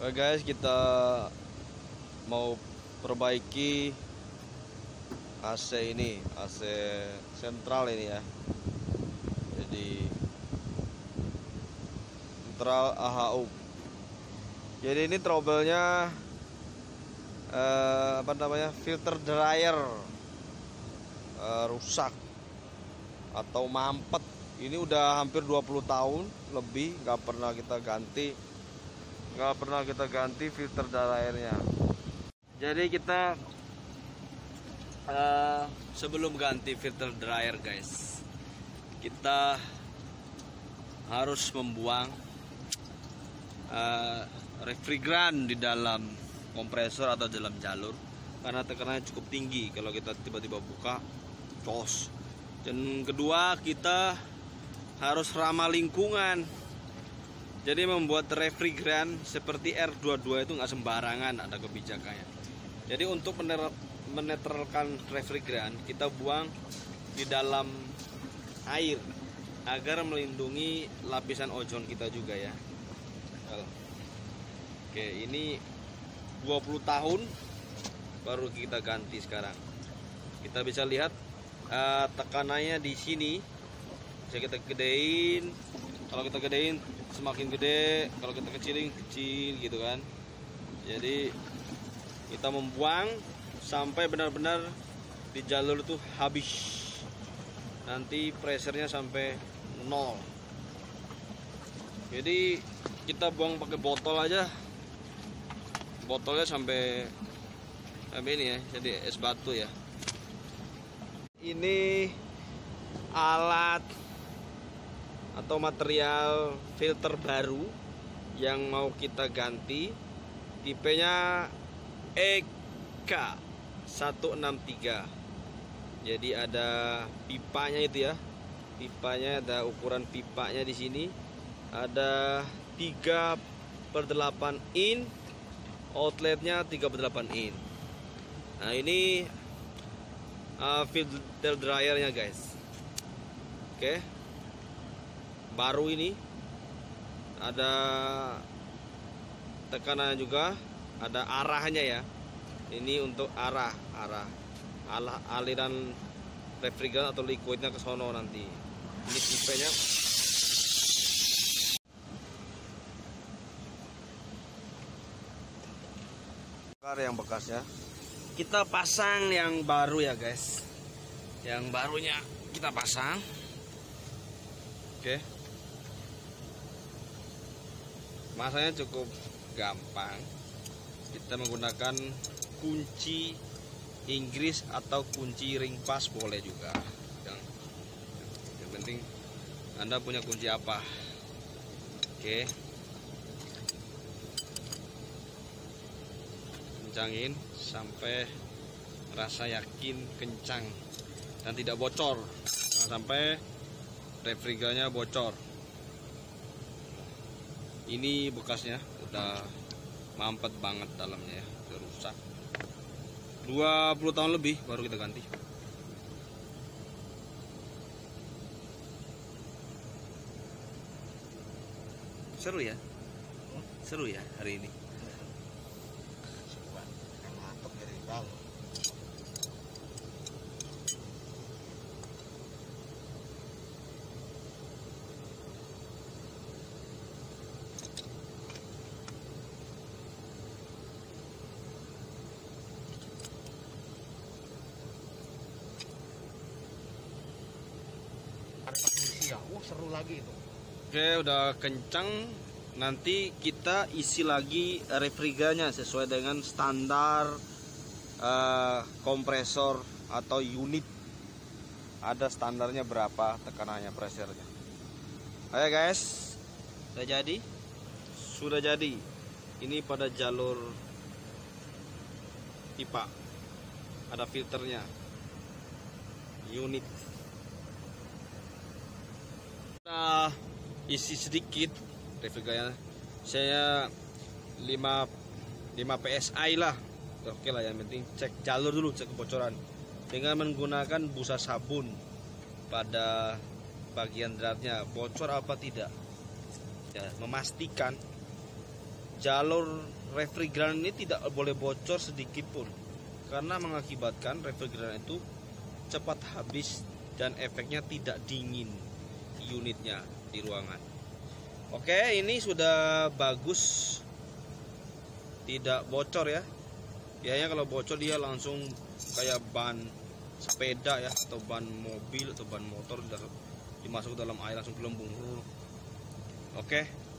Oke guys, kita mau perbaiki AC ini, AC sentral ini ya. Jadi sentral AHU. Jadi ini trouble-nya eh, apa namanya? filter dryer eh, rusak atau mampet. Ini udah hampir 20 tahun lebih nggak pernah kita ganti nggak pernah kita ganti filter dryernya jadi kita uh, sebelum ganti filter dryer guys kita harus membuang uh, refrigeran di dalam kompresor atau dalam jalur karena tekanannya cukup tinggi kalau kita tiba-tiba buka cos dan kedua kita harus ramah lingkungan jadi membuat refrigeran seperti R22 itu nggak sembarangan ada kebijakannya. Jadi untuk menetralkan refrigeran kita buang di dalam air agar melindungi lapisan ozon kita juga ya. Oke, ini 20 tahun baru kita ganti sekarang. Kita bisa lihat uh, tekanannya di sini. Bisa kita gedein. Kalau kita gedein semakin gede kalau kita kecilin kecil gitu kan. Jadi kita membuang sampai benar-benar di jalur itu habis. Nanti pressernya sampai nol. Jadi kita buang pakai botol aja. Botolnya sampai sampai ini ya jadi es batu ya. Ini alat atau material filter baru yang mau kita ganti tipenya EK 163 jadi ada pipanya itu ya. Pipanya ada ukuran pipanya di sini. Ada 3 per 8 in outletnya 3 per 8 in nah ini uh, filter dryernya guys. Oke. okay baru ini. Ada tekanan juga ada arahnya ya. Ini untuk arah arah. Alah aliran refrigeran atau liquidnya ke sono nanti. Ini tipenya. Yang bekas ya kita pasang yang baru ya guys. Yang barunya kita pasang. Oke. okay. Masanya cukup gampang. Kita menggunakan kunci Inggris atau kunci ring pas boleh juga. Yang, yang penting anda punya kunci apa? Oke. Kencangin sampai rasa yakin kencang dan tidak bocor. Jangan sampai refrigernya bocor ini bekasnya udah mampet banget dalamnya ya udah rusak. 20 tahun lebih baru kita ganti. Seru ya? Seru ya hari ini ya uh seru lagi itu. Oke udah kencang. Nanti kita isi lagi refrigeranya sesuai dengan standar uh, kompresor atau unit. Ada standarnya berapa tekanannya pressernya oke guys. Sudah jadi? Sudah jadi. Ini pada jalur pipa. Ada filternya. Unit kita isi sedikit refrigernya saya 5 5 PSI lah. Oke lah yang penting cek jalur dulu cek kebocoran. Dengan menggunakan busa sabun pada bagian dratnya bocor apa tidak? Ya memastikan jalur refrigeran ini tidak boleh bocor sedikit pun. Karena mengakibatkan refrigeran itu cepat habis dan efeknya tidak dingin unitnya di ruangan. Oke, ini sudah bagus. Tidak bocor ya. Biasanya kalau bocor dia langsung kayak ban sepeda ya atau ban mobil atau ban motor dimasuk dalam air langsung gelembung. Oke.